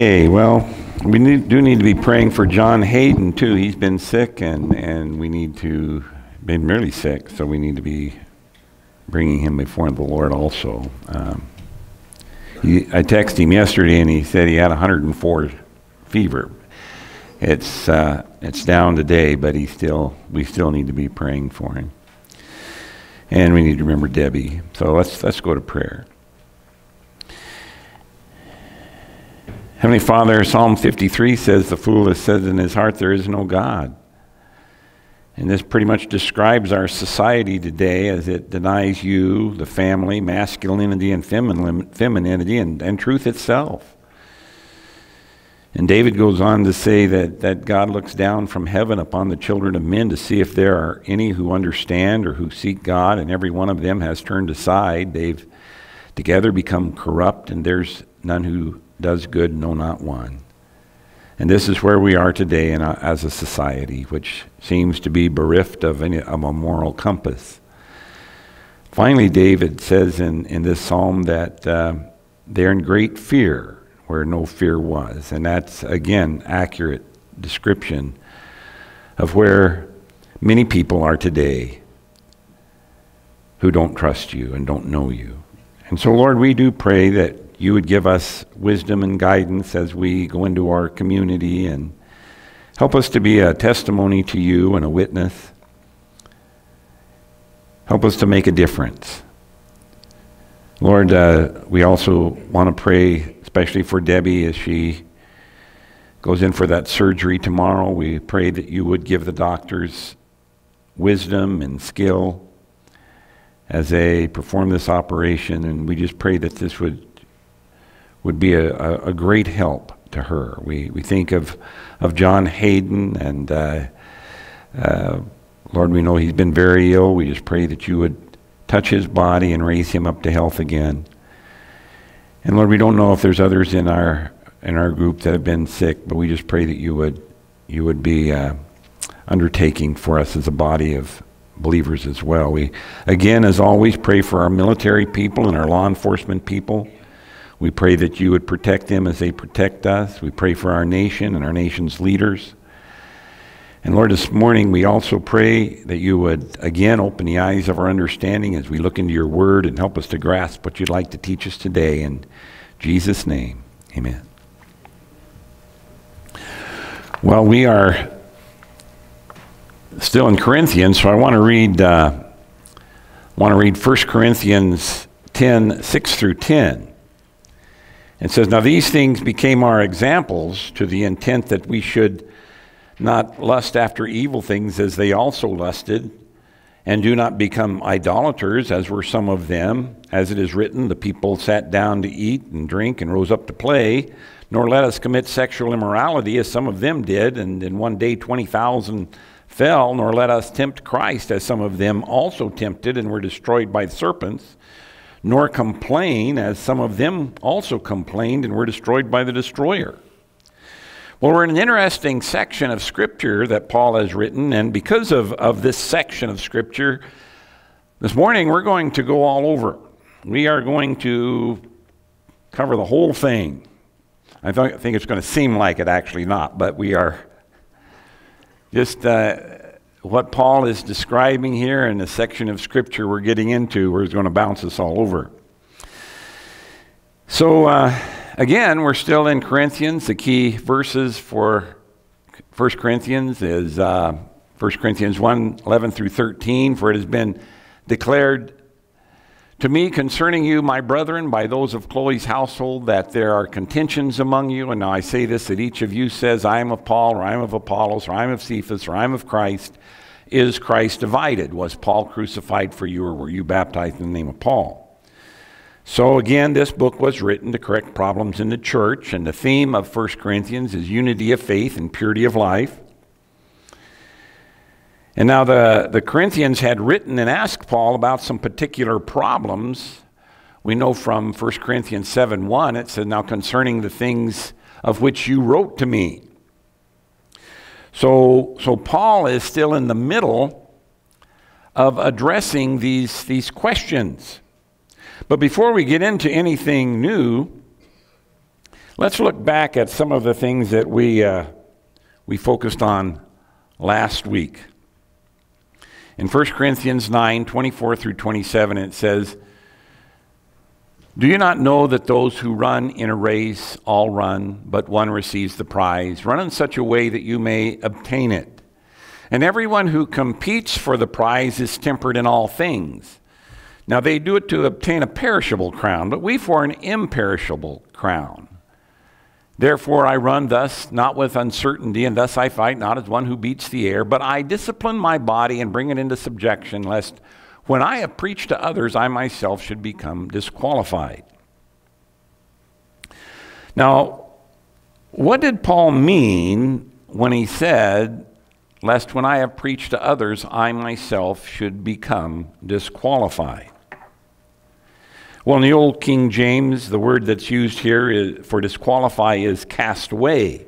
Okay, well, we need, do need to be praying for John Hayden too. He's been sick, and, and we need to been really sick, so we need to be bringing him before the Lord also. Um, he, I texted him yesterday, and he said he had 104 fever. It's uh, it's down today, but he still we still need to be praying for him, and we need to remember Debbie. So let's let's go to prayer. Heavenly Father, Psalm 53 says, The fool has said in his heart, There is no God. And this pretty much describes our society today as it denies you, the family, masculinity and femininity, and, and truth itself. And David goes on to say that, that God looks down from heaven upon the children of men to see if there are any who understand or who seek God, and every one of them has turned aside. They've together become corrupt, and there's none who does good, no, not one. And this is where we are today in a, as a society, which seems to be bereft of, any, of a moral compass. Finally, David says in, in this psalm that uh, they're in great fear where no fear was. And that's, again, accurate description of where many people are today who don't trust you and don't know you. And so, Lord, we do pray that you would give us wisdom and guidance as we go into our community and help us to be a testimony to you and a witness. Help us to make a difference. Lord, uh, we also want to pray, especially for Debbie as she goes in for that surgery tomorrow. We pray that you would give the doctors wisdom and skill as they perform this operation. And we just pray that this would would be a, a, great help to her. We, we think of, of John Hayden, and uh, uh, Lord, we know he's been very ill. We just pray that you would touch his body and raise him up to health again. And Lord, we don't know if there's others in our in our group that have been sick, but we just pray that you would you would be uh, undertaking for us as a body of believers as well. We again, as always, pray for our military people and our law enforcement people. We pray that you would protect them as they protect us. We pray for our nation and our nation's leaders. And Lord, this morning we also pray that you would again open the eyes of our understanding as we look into your word and help us to grasp what you'd like to teach us today. In Jesus' name, amen. Well, we are still in Corinthians, so I want to read, uh, want to read 1 Corinthians 10, 6 through 10. It says, Now these things became our examples to the intent that we should not lust after evil things as they also lusted, and do not become idolaters, as were some of them. As it is written, the people sat down to eat and drink and rose up to play, nor let us commit sexual immorality, as some of them did, and in one day 20,000 fell, nor let us tempt Christ, as some of them also tempted and were destroyed by serpents nor complain, as some of them also complained and were destroyed by the destroyer. Well, we're in an interesting section of Scripture that Paul has written, and because of, of this section of Scripture, this morning we're going to go all over. We are going to cover the whole thing. I think it's going to seem like it, actually not, but we are just uh, what Paul is describing here in the section of Scripture we're getting into, where he's going to bounce us all over. So, uh, again, we're still in Corinthians. The key verses for 1 Corinthians is uh, 1 Corinthians 1 11 through 13. For it has been declared to me concerning you, my brethren, by those of Chloe's household, that there are contentions among you. And now I say this that each of you says, I am of Paul, or I am of Apollos, or I am of Cephas, or I am of Christ. Is Christ divided? Was Paul crucified for you, or were you baptized in the name of Paul? So, again, this book was written to correct problems in the church, and the theme of 1 Corinthians is unity of faith and purity of life. And now the, the Corinthians had written and asked Paul about some particular problems. We know from 1 Corinthians 7 1, it said, Now concerning the things of which you wrote to me. So, so Paul is still in the middle of addressing these, these questions. But before we get into anything new, Let's look back at some of the things that we, uh, we focused on last week. In 1 Corinthians 9 24 through 27, it says, Do you not know that those who run in a race all run, but one receives the prize? Run in such a way that you may obtain it. And everyone who competes for the prize is tempered in all things. Now they do it to obtain a perishable crown, but we for an imperishable crown. Therefore I run thus, not with uncertainty, and thus I fight not as one who beats the air, but I discipline my body and bring it into subjection, lest when I have preached to others, I myself should become disqualified. Now, what did Paul mean when he said, Lest when I have preached to others, I myself should become disqualified? Well, in the Old King James, the word that's used here is, for disqualify is cast away.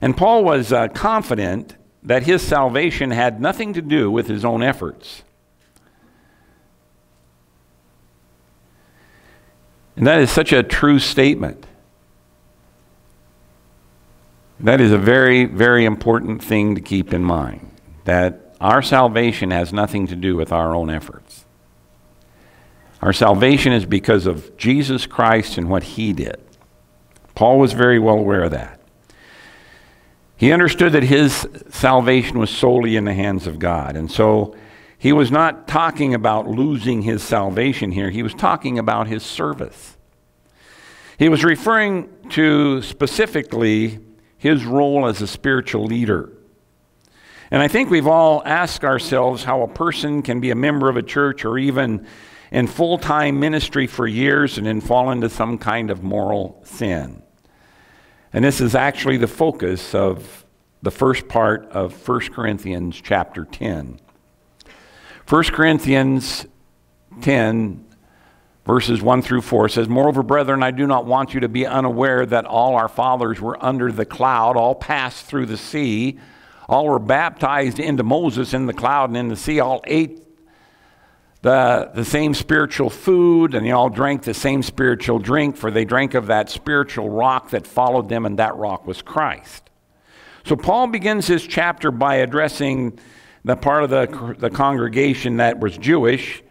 And Paul was uh, confident that his salvation had nothing to do with his own efforts. And that is such a true statement. That is a very, very important thing to keep in mind that our salvation has nothing to do with our own efforts. Our salvation is because of Jesus Christ and what he did. Paul was very well aware of that. He understood that his salvation was solely in the hands of God. And so he was not talking about losing his salvation here, he was talking about his service. He was referring to specifically his role as a spiritual leader. And I think we've all asked ourselves how a person can be a member of a church or even in full time ministry for years and then fall into some kind of moral sin. And this is actually the focus of the first part of 1 Corinthians chapter 10. 1 Corinthians 10, verses 1 through 4 says, Moreover, brethren, I do not want you to be unaware that all our fathers were under the cloud, all passed through the sea, all were baptized into Moses in the cloud and in the sea, all ate the, the same spiritual food, and they all drank the same spiritual drink, for they drank of that spiritual rock that followed them, and that rock was Christ. So Paul begins his chapter by addressing the part of the, the congregation that was Jewish.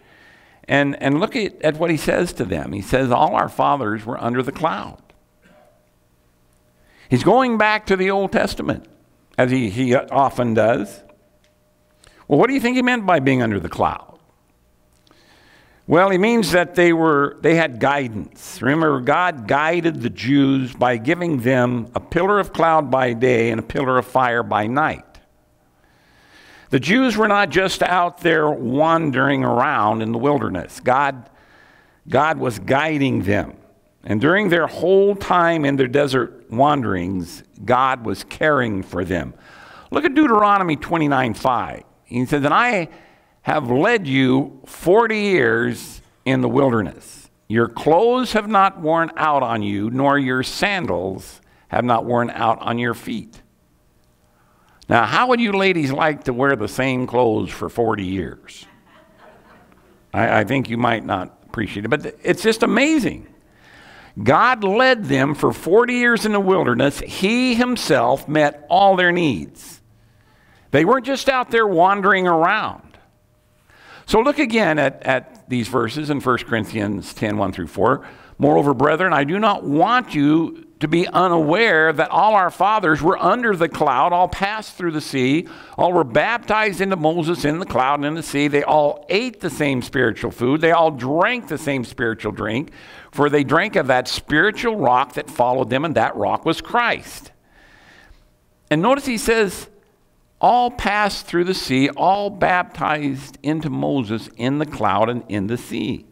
And, and look at, at what he says to them. He says, All our fathers were under the cloud. He's going back to the Old Testament, as he, he often does. Well, what do you think he meant by being under the cloud? Well, he means that they were they had guidance. Remember, God guided the Jews by giving them a pillar of cloud by day and a pillar of fire by night. The Jews were not just out there wandering around in the wilderness. God, God was guiding them. And during their whole time in their desert wanderings, God was caring for them. Look at Deuteronomy 29 5. He says, And I have led you 40 years in the wilderness. Your clothes have not worn out on you, nor your sandals have not worn out on your feet. Now, how would you ladies like to wear the same clothes for 40 years? I, I think you might not appreciate it, but it's just amazing. God led them for 40 years in the wilderness. He himself met all their needs. They weren't just out there wandering around. So look again at, at these verses in 1 Corinthians 10 1 through 4. Moreover, brethren, I do not want you to be unaware that all our fathers were under the cloud, all passed through the sea, all were baptized into Moses in the cloud and in the sea. They all ate the same spiritual food, they all drank the same spiritual drink, for they drank of that spiritual rock that followed them, and that rock was Christ. And notice he says, all passed through the sea, all baptized into Moses in the cloud and in the sea.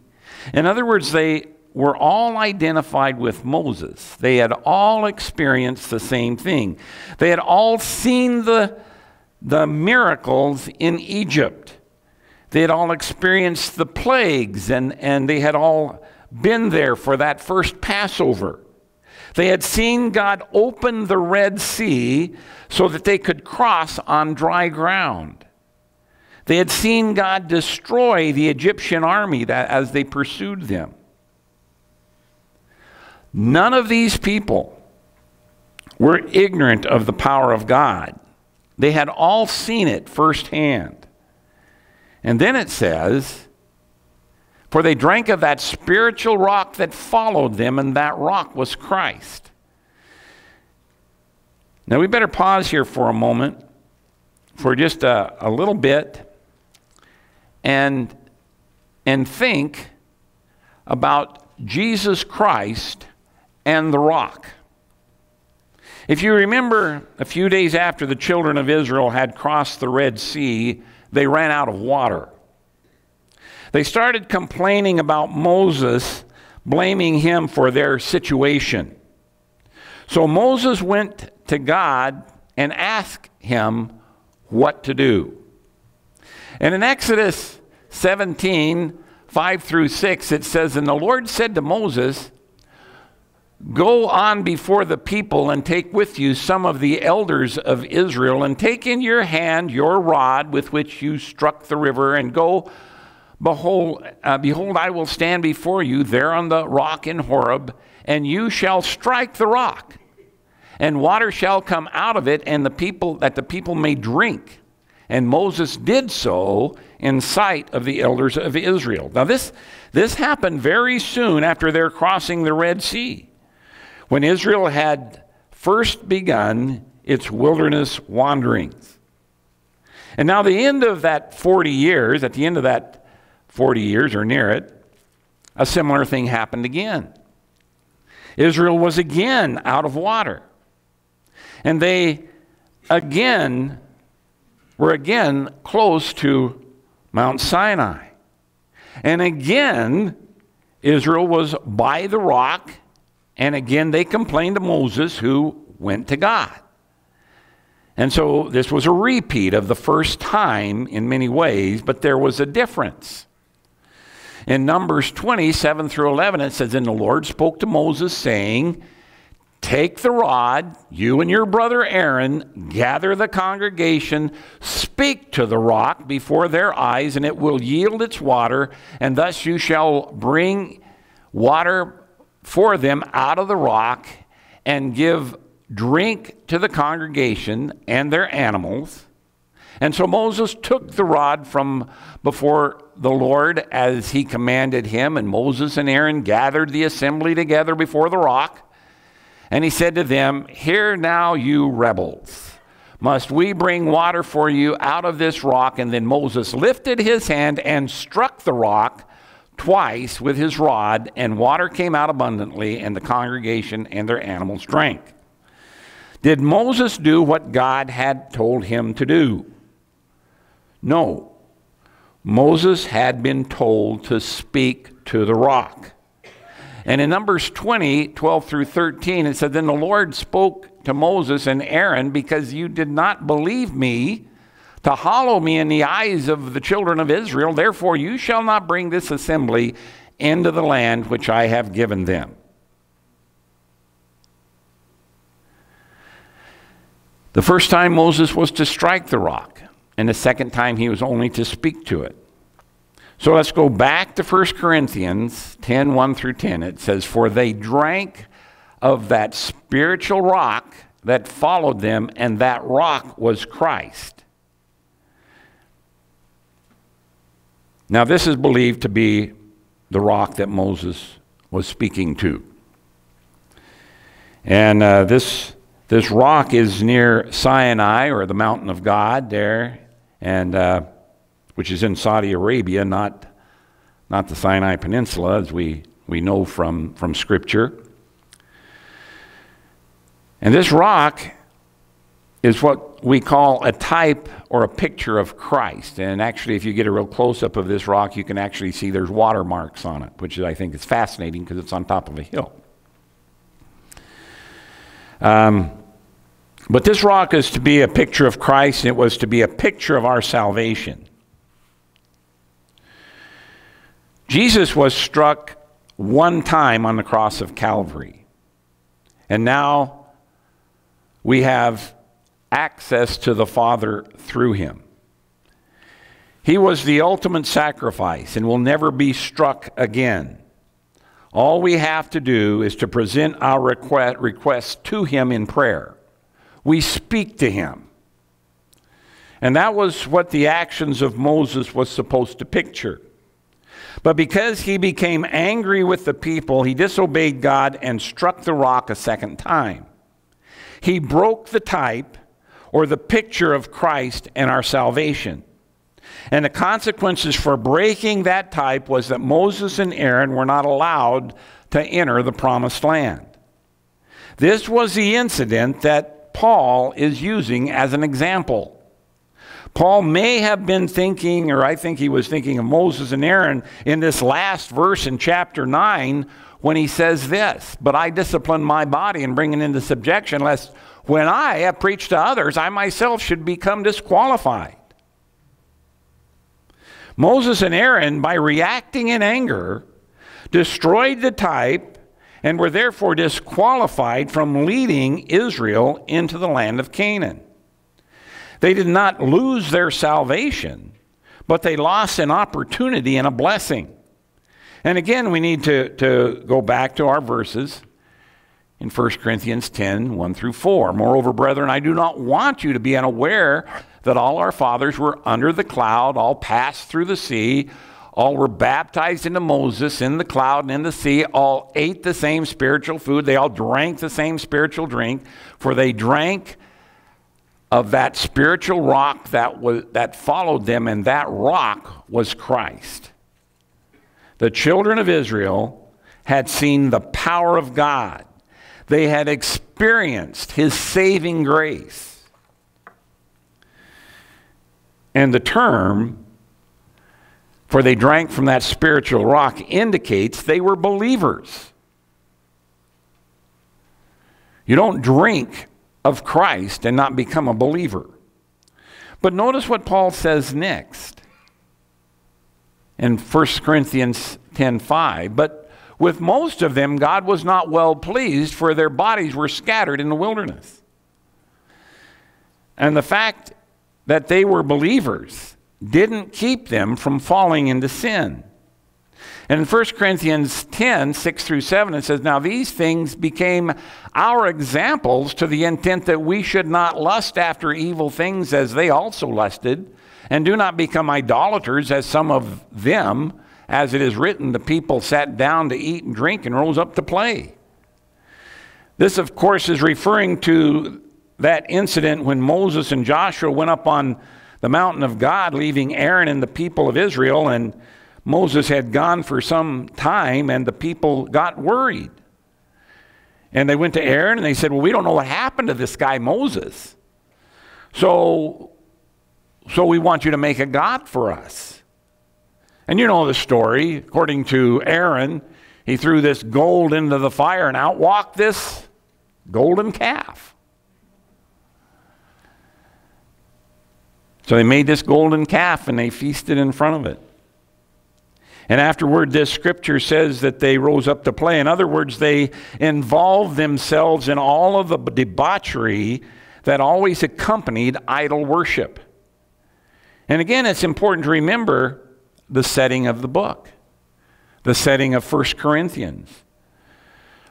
In other words, they were all identified with Moses. They had all experienced the same thing. They had all seen the, the miracles in Egypt. They had all experienced the plagues, and, and they had all been there for that first Passover. They had seen God open the Red Sea so that they could cross on dry ground. They had seen God destroy the Egyptian army that, as they pursued them. None of these people were ignorant of the power of God. They had all seen it firsthand. And then it says, For they drank of that spiritual rock that followed them, and that rock was Christ. Now we better pause here for a moment, for just a, a little bit, and, and think about Jesus Christ and the rock. If you remember, a few days after the children of Israel had crossed the Red Sea, they ran out of water. They started complaining about Moses, blaming him for their situation. So Moses went to God and asked him what to do. And in Exodus 17, 5 through 6, it says, And the Lord said to Moses, Go on before the people and take with you some of the elders of Israel, and take in your hand your rod with which you struck the river, and go. Behold, uh, behold, I will stand before you there on the rock in Horeb, and you shall strike the rock, and water shall come out of it, and the people that the people may drink. And Moses did so in sight of the elders of Israel. Now this this happened very soon after their crossing the Red Sea when Israel had first begun its wilderness wanderings. And now, the end of that 40 years, at the end of that 40 years or near it, a similar thing happened again. Israel was again out of water. And they again were again close to Mount Sinai. And again, Israel was by the rock and again, they complained to Moses, who went to God. And so this was a repeat of the first time in many ways, but there was a difference. In Numbers 27 through 11, it says, And the Lord spoke to Moses, saying, Take the rod, you and your brother Aaron, gather the congregation, speak to the rock before their eyes, and it will yield its water, and thus you shall bring water for them out of the rock and give drink to the congregation and their animals. And so Moses took the rod from before the Lord as he commanded him, and Moses and Aaron gathered the assembly together before the rock. And he said to them, Hear now, you rebels. Must we bring water for you out of this rock? And then Moses lifted his hand and struck the rock twice with his rod, and water came out abundantly, and the congregation and their animals drank. Did Moses do what God had told him to do? No. Moses had been told to speak to the rock. And in Numbers 20, 12 through 13, it said, Then the Lord spoke to Moses and Aaron because you did not believe me to hollow me in the eyes of the children of Israel. Therefore, you shall not bring this assembly into the land which I have given them. The first time Moses was to strike the rock, and the second time he was only to speak to it. So let's go back to 1 Corinthians 10 1 through 10. It says, For they drank of that spiritual rock that followed them, and that rock was Christ. Now, this is believed to be the rock that Moses was speaking to. And uh, this, this rock is near Sinai, or the mountain of God, there, and, uh, which is in Saudi Arabia, not, not the Sinai Peninsula, as we, we know from, from Scripture. And this rock is what we call a type or a picture of Christ. And actually, if you get a real close up of this rock, you can actually see there's watermarks on it, which I think is fascinating because it's on top of a hill. Um, but this rock is to be a picture of Christ, and it was to be a picture of our salvation. Jesus was struck one time on the cross of Calvary. And now we have access to the Father through him. He was the ultimate sacrifice and will never be struck again. All we have to do is to present our request, request to Him in prayer. We speak to Him. And that was what the actions of Moses was supposed to picture. But because he became angry with the people, he disobeyed God and struck the rock a second time. He broke the type or the picture of Christ and our salvation. And the consequences for breaking that type was that Moses and Aaron were not allowed to enter the promised land. This was the incident that Paul is using as an example. Paul may have been thinking, or I think he was thinking of Moses and Aaron in this last verse in chapter 9 when he says this But I discipline my body and bring it into subjection, lest when I have preached to others, I myself should become disqualified. Moses and Aaron, by reacting in anger, destroyed the type and were therefore disqualified from leading Israel into the land of Canaan. They did not lose their salvation, but they lost an opportunity and a blessing. And again, we need to, to go back to our verses in 1 Corinthians 10 1 through 4. Moreover, brethren, I do not want you to be unaware that all our fathers were under the cloud, all passed through the sea, all were baptized into Moses in the cloud and in the sea, all ate the same spiritual food, they all drank the same spiritual drink, for they drank of that spiritual rock that, was, that followed them, and that rock was Christ. The children of Israel had seen the power of God, they had experienced his saving grace. And the term, for they drank from that spiritual rock, indicates they were believers. You don't drink of Christ and not become a believer. But notice what Paul says next in 1 Corinthians 10:5, but with most of them God was not well pleased for their bodies were scattered in the wilderness. And the fact that they were believers didn't keep them from falling into sin. And in 1 Corinthians 10, 6 through 7, it says, Now these things became our examples to the intent that we should not lust after evil things as they also lusted, and do not become idolaters as some of them, as it is written, the people sat down to eat and drink and rose up to play. This, of course, is referring to that incident when Moses and Joshua went up on the mountain of God, leaving Aaron and the people of Israel, and Moses had gone for some time and the people got worried. And they went to Aaron and they said, Well, we don't know what happened to this guy Moses. So, so we want you to make a God for us. And you know the story. According to Aaron, he threw this gold into the fire and out walked this golden calf. So they made this golden calf and they feasted in front of it. And afterward, this scripture says that they rose up to play. In other words, they involved themselves in all of the debauchery that always accompanied idol worship. And again, it's important to remember the setting of the book, the setting of 1 Corinthians.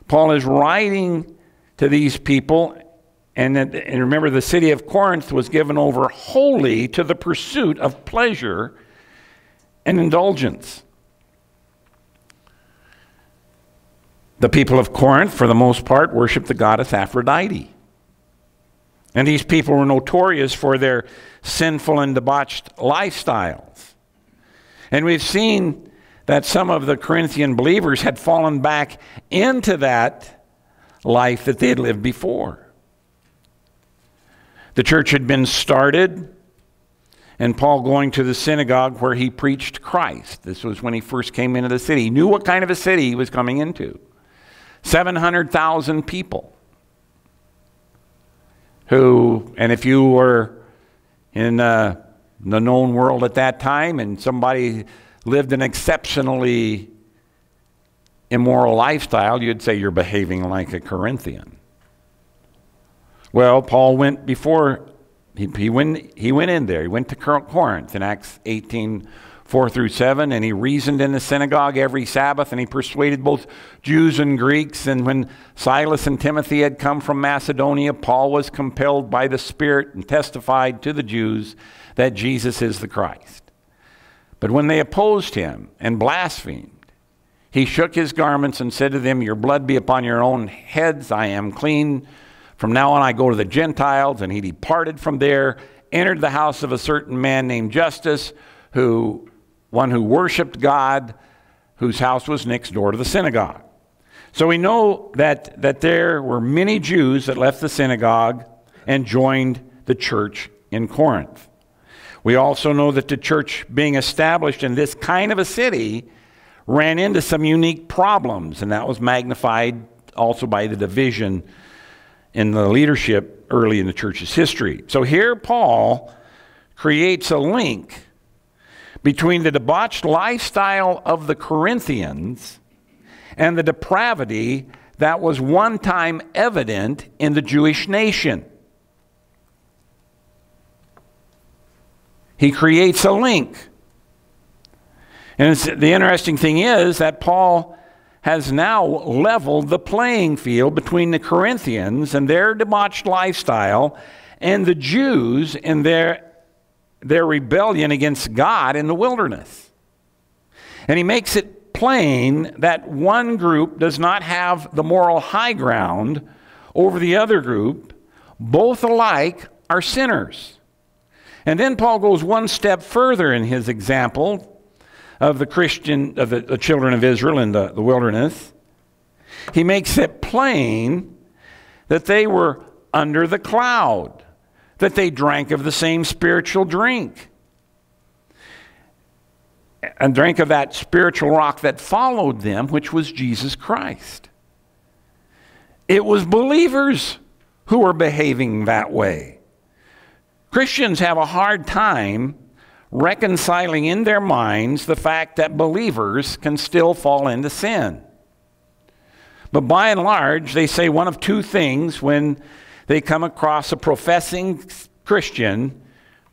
Paul is writing to these people, and, and remember, the city of Corinth was given over wholly to the pursuit of pleasure and indulgence. The people of Corinth, for the most part, worshiped the goddess Aphrodite. And these people were notorious for their sinful and debauched lifestyles. And we've seen that some of the Corinthian believers had fallen back into that life that they had lived before. The church had been started, and Paul going to the synagogue where he preached Christ. This was when he first came into the city. He knew what kind of a city he was coming into. 700,000 people who, and if you were in uh, the known world at that time and somebody lived an exceptionally immoral lifestyle, you'd say you're behaving like a Corinthian. Well, Paul went before, he, he, went, he went in there. He went to Corinth in Acts 18 4 through 7. And he reasoned in the synagogue every Sabbath, and he persuaded both Jews and Greeks. And when Silas and Timothy had come from Macedonia, Paul was compelled by the Spirit and testified to the Jews that Jesus is the Christ. But when they opposed him and blasphemed, he shook his garments and said to them, Your blood be upon your own heads. I am clean. From now on, I go to the Gentiles. And he departed from there, entered the house of a certain man named Justus, who, one who worshiped God, whose house was next door to the synagogue. So we know that, that there were many Jews that left the synagogue and joined the church in Corinth. We also know that the church being established in this kind of a city ran into some unique problems, and that was magnified also by the division in the leadership early in the church's history. So here, Paul creates a link between the debauched lifestyle of the Corinthians and the depravity that was one time evident in the Jewish nation. He creates a link. And the interesting thing is that Paul has now leveled the playing field between the Corinthians and their debauched lifestyle and the Jews in their, their rebellion against God in the wilderness. And he makes it plain that one group does not have the moral high ground over the other group. Both alike are sinners. And then Paul goes one step further in his example of the Christian, of the, the children of Israel in the, the wilderness, he makes it plain that they were under the cloud, that they drank of the same spiritual drink, and drank of that spiritual rock that followed them, which was Jesus Christ. It was believers who were behaving that way. Christians have a hard time reconciling in their minds the fact that believers can still fall into sin. But by and large, they say one of two things when they come across a professing Christian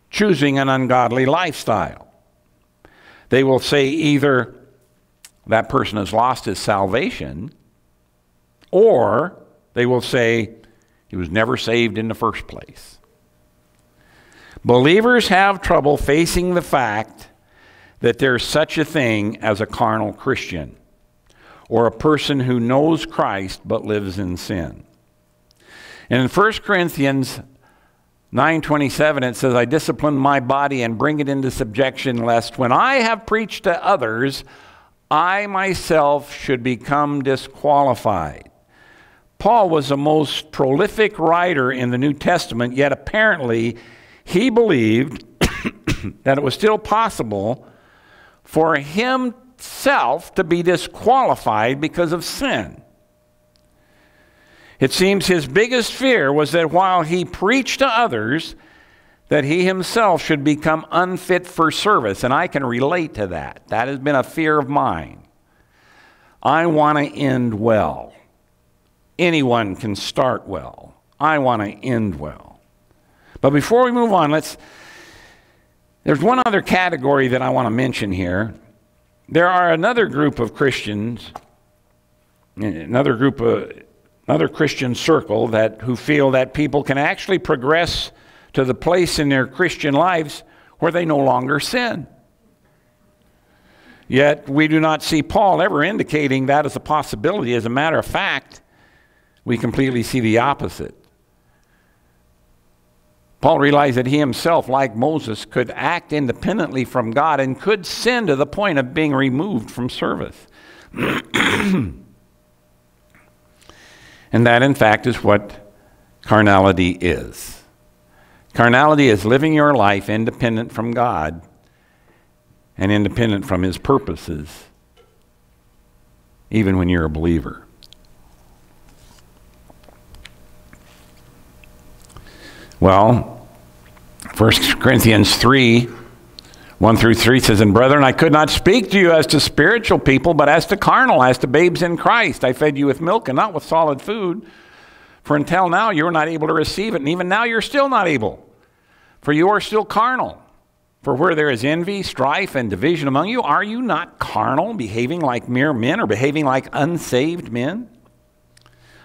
choosing an ungodly lifestyle. They will say either that person has lost his salvation, or they will say he was never saved in the first place. Believers have trouble facing the fact that there's such a thing as a carnal Christian or a person who knows Christ but lives in sin. And in 1 Corinthians 9:27 it says I discipline my body and bring it into subjection lest when I have preached to others I myself should become disqualified. Paul was the most prolific writer in the New Testament yet apparently he believed that it was still possible for himself to be disqualified because of sin. It seems his biggest fear was that while he preached to others, that he himself should become unfit for service. And I can relate to that. That has been a fear of mine. I want to end well. Anyone can start well. I want to end well. But before we move on, let's. There's one other category that I want to mention here. There are another group of Christians, another group of another Christian circle that who feel that people can actually progress to the place in their Christian lives where they no longer sin. Yet we do not see Paul ever indicating that as a possibility. As a matter of fact, we completely see the opposite. Paul realized that he himself, like Moses, could act independently from God and could sin to the point of being removed from service. and that, in fact, is what carnality is. Carnality is living your life independent from God and independent from His purposes, even when you're a believer. Well, 1 Corinthians 3 1 through 3 says, And brethren, I could not speak to you as to spiritual people, but as to carnal, as to babes in Christ. I fed you with milk and not with solid food. For until now you were not able to receive it, and even now you're still not able, for you are still carnal. For where there is envy, strife, and division among you, are you not carnal, behaving like mere men or behaving like unsaved men?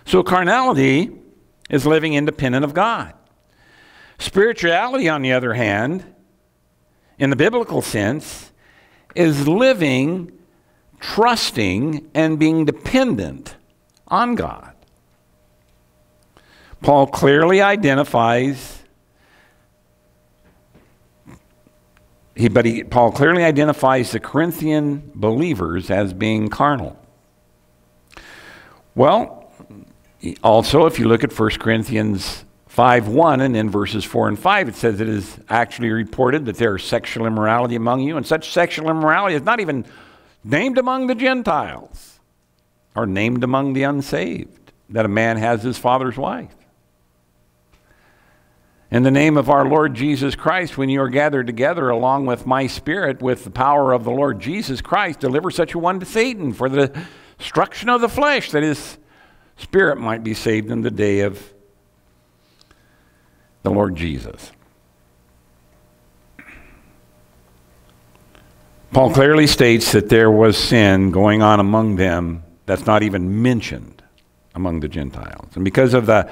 So carnality is living independent of God. Spirituality, on the other hand, in the biblical sense, is living, trusting, and being dependent on God. Paul clearly identifies He, but he, Paul clearly identifies the Corinthian believers as being carnal. Well, also, if you look at 1 Corinthians 5 1 and then verses 4 and 5, it says it is actually reported that there is sexual immorality among you, and such sexual immorality is not even named among the Gentiles or named among the unsaved, that a man has his father's wife. In the name of our Lord Jesus Christ, when you are gathered together along with my spirit, with the power of the Lord Jesus Christ, deliver such a one to Satan for the destruction of the flesh, that his spirit might be saved in the day of the Lord Jesus. Paul clearly states that there was sin going on among them that's not even mentioned among the Gentiles. And because of the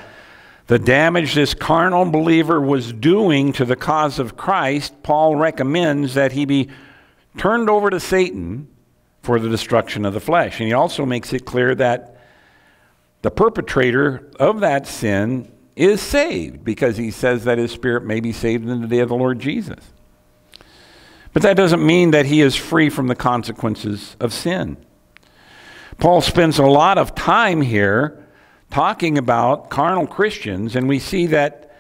the damage this carnal believer was doing to the cause of Christ, Paul recommends that he be turned over to Satan for the destruction of the flesh. And he also makes it clear that the perpetrator of that sin is saved because he says that his spirit may be saved in the day of the Lord Jesus. But that doesn't mean that he is free from the consequences of sin. Paul spends a lot of time here talking about carnal Christians, and we see that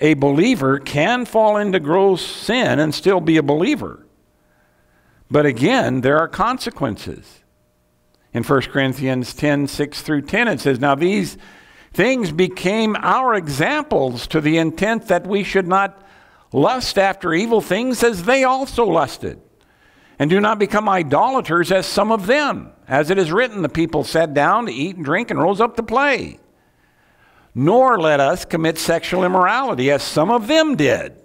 a believer can fall into gross sin and still be a believer. But again, there are consequences. In 1 Corinthians 10 6 through 10, it says, Now these things became our examples to the intent that we should not lust after evil things as they also lusted. And do not become idolaters as some of them. As it is written, the people sat down to eat and drink and rose up to play. Nor let us commit sexual immorality as some of them did.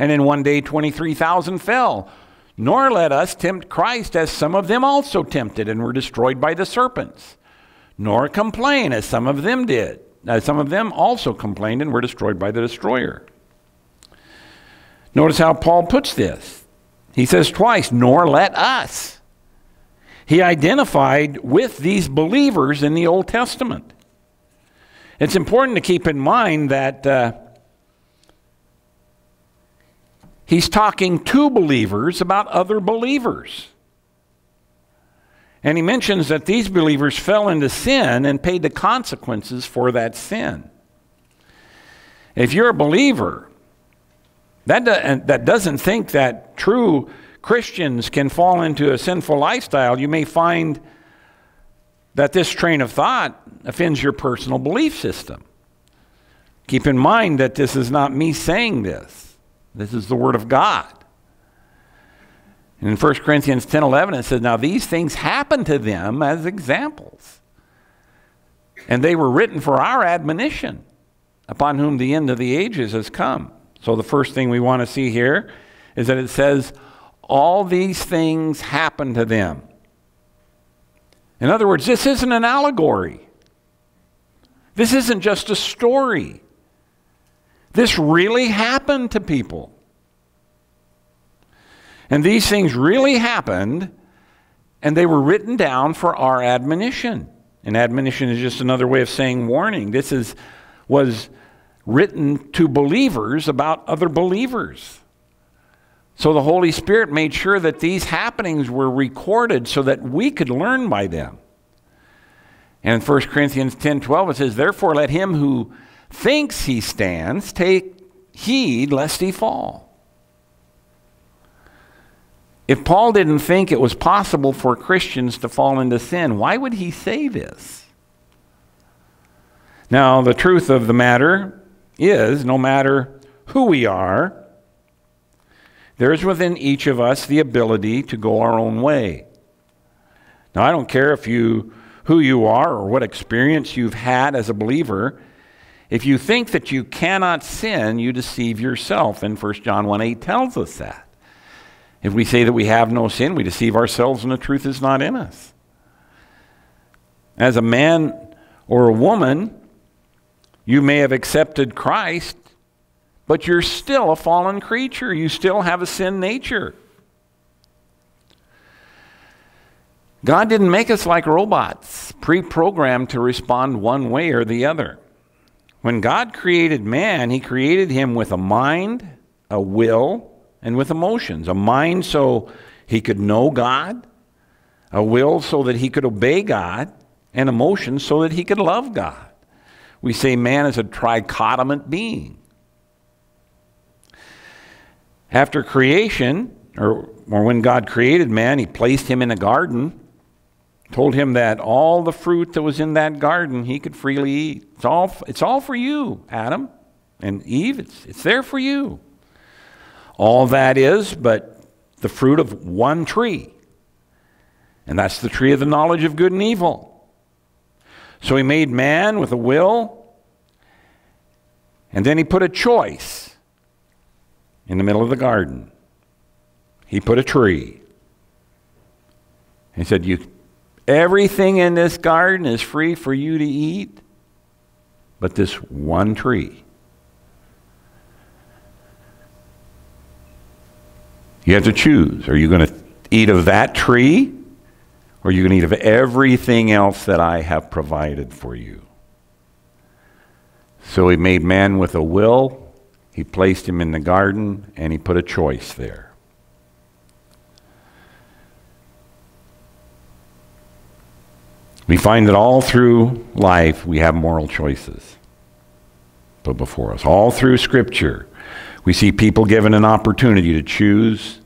And in one day 23,000 fell. Nor let us tempt Christ as some of them also tempted and were destroyed by the serpents. Nor complain as some of them did. As some of them also complained and were destroyed by the destroyer. Notice how Paul puts this. He says twice, nor let us. He identified with these believers in the Old Testament. It's important to keep in mind that uh, he's talking to believers about other believers. And he mentions that these believers fell into sin and paid the consequences for that sin. If you're a believer, that, do, that doesn't think that true Christians can fall into a sinful lifestyle. You may find that this train of thought offends your personal belief system. Keep in mind that this is not me saying this. This is the Word of God. And in 1 Corinthians 10 11, it says, Now these things happened to them as examples. And they were written for our admonition, upon whom the end of the ages has come. So the first thing we want to see here is that it says, All these things happened to them. In other words, this isn't an allegory. This isn't just a story. This really happened to people. And these things really happened, and they were written down for our admonition. And admonition is just another way of saying warning. This is, was written to believers about other believers. So the Holy Spirit made sure that these happenings were recorded so that we could learn by them. And in 1 Corinthians 10 12, it says, Therefore, let him who thinks he stands take heed lest he fall. If Paul didn't think it was possible for Christians to fall into sin, why would he say this? Now, the truth of the matter is no matter who we are, there is within each of us the ability to go our own way. Now, I don't care if you who you are or what experience you've had as a believer, if you think that you cannot sin, you deceive yourself. And 1 John 1 8 tells us that. If we say that we have no sin, we deceive ourselves and the truth is not in us. As a man or a woman, you may have accepted Christ, but you're still a fallen creature. You still have a sin nature. God didn't make us like robots, pre programmed to respond one way or the other. When God created man, he created him with a mind, a will, and with emotions. A mind so he could know God, a will so that he could obey God, and emotions so that he could love God. We say man is a trichotomous being. After creation, or, or when God created man, he placed him in a garden told him that all the fruit that was in that garden he could freely eat. It's all, it's all for you, Adam and Eve. It's, it's there for you. All that is but the fruit of one tree. And that's the tree of the knowledge of good and evil. So he made man with a will, and then he put a choice in the middle of the garden. He put a tree. He said, You Everything in this garden is free for you to eat, but this one tree. You have to choose. Are you going to eat of that tree, or are you going to eat of everything else that I have provided for you? So he made man with a will, he placed him in the garden, and he put a choice there. We find that all through life we have moral choices put before us. All through Scripture, we see people given an opportunity to choose.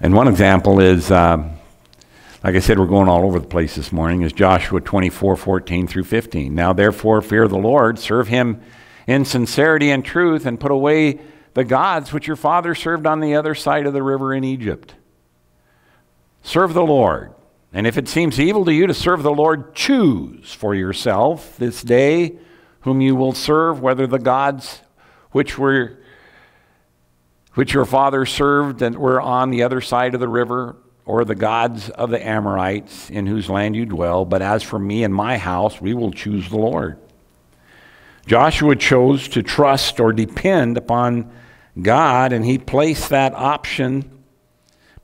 And one example is, uh, like I said, we're going all over the place this morning, is Joshua 24 14 through 15. Now, therefore, fear the Lord, serve him in sincerity and truth, and put away the gods which your father served on the other side of the river in Egypt. Serve the Lord. And if it seems evil to you to serve the Lord, choose for yourself this day whom you will serve, whether the gods which were which your father served and were on the other side of the river, or the gods of the Amorites in whose land you dwell. But as for me and my house, we will choose the Lord. Joshua chose to trust or depend upon God, and he placed that option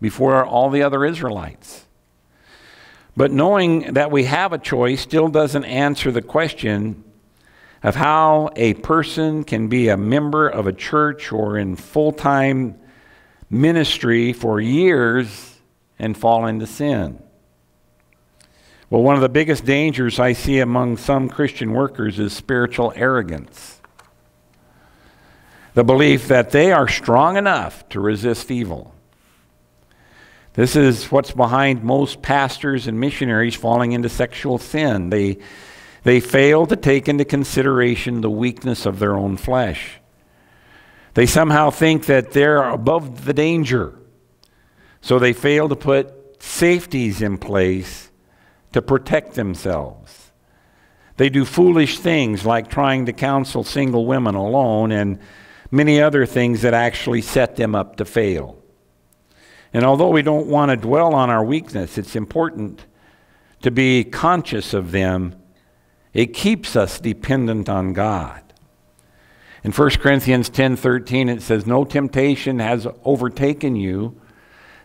before all the other Israelites. But knowing that we have a choice still doesn't answer the question of how a person can be a member of a church or in full time ministry for years and fall into sin. Well, one of the biggest dangers I see among some Christian workers is spiritual arrogance. The belief that they are strong enough to resist evil. This is what's behind most pastors and missionaries falling into sexual sin. They, they fail to take into consideration the weakness of their own flesh. They somehow think that they're above the danger. So they fail to put safeties in place to protect themselves. They do foolish things like trying to counsel single women alone and many other things that actually set them up to fail. And although we don't want to dwell on our weakness, it's important to be conscious of them. It keeps us dependent on God. In 1 Corinthians 10:13 it says no temptation has overtaken you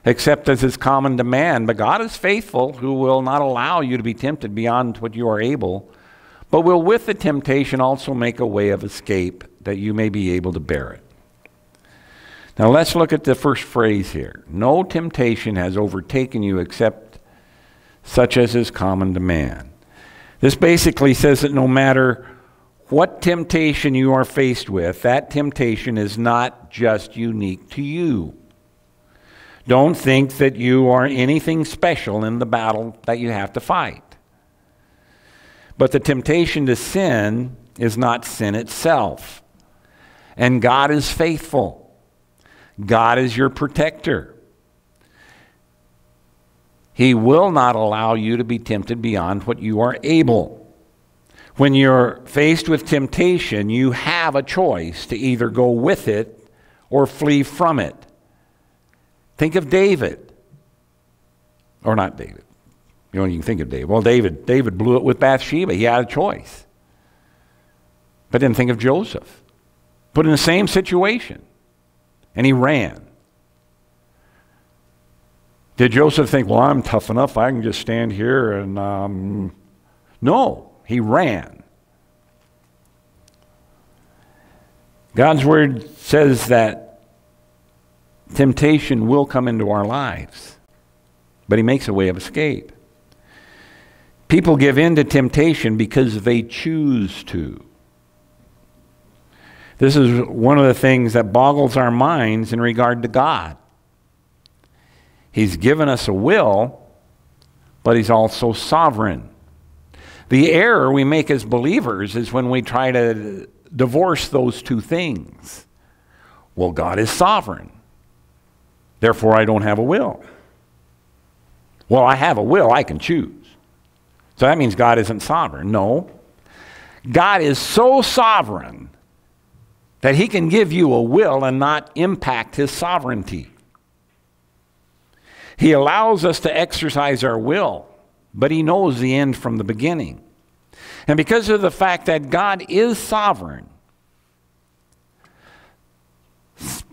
except as is common to man, but God is faithful who will not allow you to be tempted beyond what you are able, but will with the temptation also make a way of escape that you may be able to bear it. Now let's look at the first phrase here. No temptation has overtaken you except such as is common to man. This basically says that no matter what temptation you are faced with, that temptation is not just unique to you. Don't think that you are anything special in the battle that you have to fight. But the temptation to sin is not sin itself. And God is faithful. God is your protector. He will not allow you to be tempted beyond what you are able. When you're faced with temptation, you have a choice to either go with it or flee from it. Think of David. Or not David. You know, you can think of David. Well, David, David blew it with Bathsheba. He had a choice. But then think of Joseph. Put in the same situation. And he ran. Did Joseph think, well, I'm tough enough. I can just stand here and. Um... No, he ran. God's word says that temptation will come into our lives, but he makes a way of escape. People give in to temptation because they choose to. This is one of the things that boggles our minds in regard to God. He's given us a will, but He's also sovereign. The error we make as believers is when we try to divorce those two things. Well, God is sovereign. Therefore, I don't have a will. Well, I have a will, I can choose. So that means God isn't sovereign. No. God is so sovereign that he can give you a will and not impact his sovereignty. He allows us to exercise our will, but he knows the end from the beginning. And because of the fact that God is sovereign,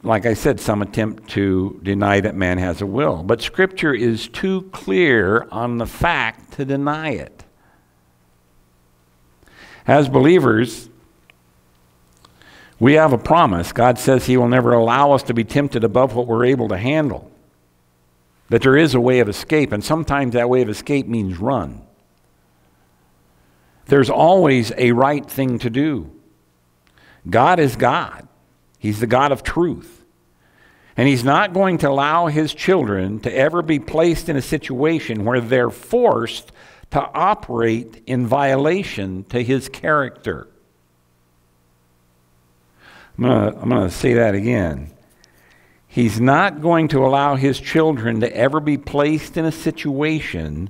like I said, some attempt to deny that man has a will. But Scripture is too clear on the fact to deny it. As believers, we have a promise. God says He will never allow us to be tempted above what we're able to handle. That there is a way of escape, and sometimes that way of escape means run. There's always a right thing to do. God is God. He's the God of truth. And He's not going to allow His children to ever be placed in a situation where they're forced to operate in violation to His character. I'm going to say that again. He's not going to allow His children to ever be placed in a situation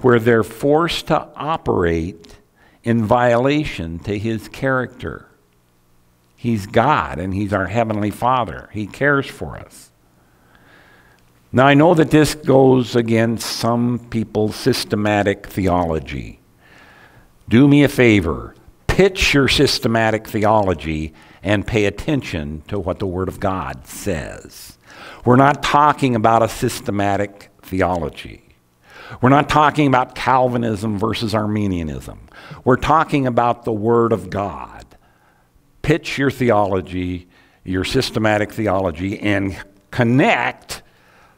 where they're forced to operate in violation to His character. He's God and He's our Heavenly Father. He cares for us. Now, I know that this goes against some people's systematic theology. Do me a favor, pitch your systematic theology and pay attention to what the Word of God says. We're not talking about a systematic theology. We're not talking about Calvinism versus Arminianism. We're talking about the Word of God pitch your theology, your systematic theology, and connect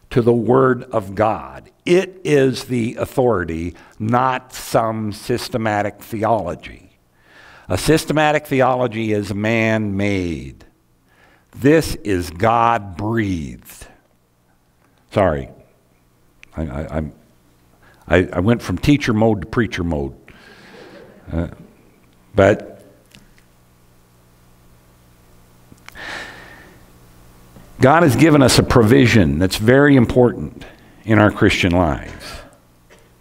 to the Word of God. It is the authority, not some systematic theology. A systematic theology is man made. This is God breathed. Sorry, I, I, I, I, went from teacher mode to preacher mode. Uh, but God has given us a provision that's very important in our Christian lives.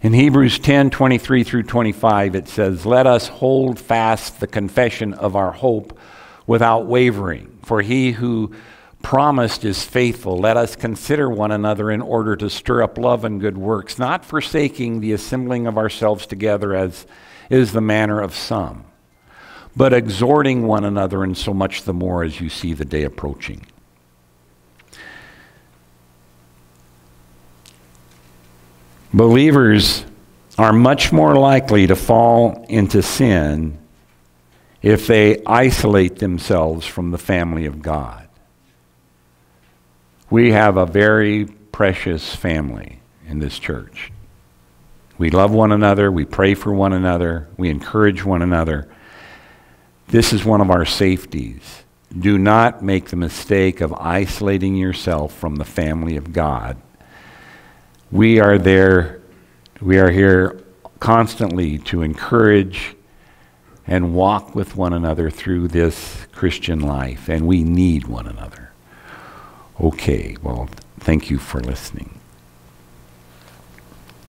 In Hebrews 10 23 through 25, it says, Let us hold fast the confession of our hope without wavering. For he who promised is faithful. Let us consider one another in order to stir up love and good works, not forsaking the assembling of ourselves together as is the manner of some, but exhorting one another, and so much the more as you see the day approaching. Believers are much more likely to fall into sin if they isolate themselves from the family of God. We have a very precious family in this church. We love one another, we pray for one another, we encourage one another. This is one of our safeties. Do not make the mistake of isolating yourself from the family of God we are there, we are here constantly to encourage and walk with one another through this Christian life, and we need one another. Okay, well, thank you for listening.